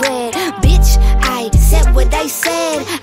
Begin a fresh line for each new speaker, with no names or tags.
red. Bitch, I said what I said.